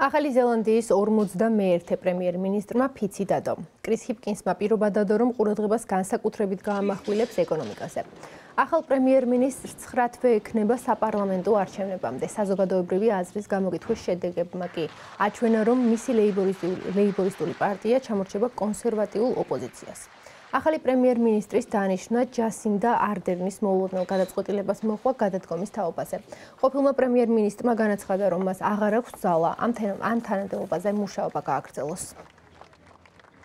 ახალი ზელანდიის 51-ე პრემიერ-მინისტრმა ფიცი დადო. კრის ჰიპკინსმა პირობა დადო, რომ ყურადღებას განსაკუთრებით გაამახვილებს ეკონომიკაზე. ახალ პრემიერ-მინისტრს 9 თვე ექნება საპარლამენტო არჩევნებამდე. საზოგადოებრივი აზრის გამოგითხვის შედეგებმა კი აჩვენა, რომ მისი ლეიბორისტული პარტია ჩამორჩება კონსერვატიულ ოპოზიციას. ახალი პრემიერ-მინისტრის დანიშნა ჯასინდა არდერნის მოულოდნელ გადაწყვეტილებას მოყვა გადადგომის თაობაზე. ყოფილმა პრემიერ-მინისტრმა განაცხადა, რომ მას აღარ აქვს ძალა ამ თანამდებობაზე მუშაობა გააგრძელოს.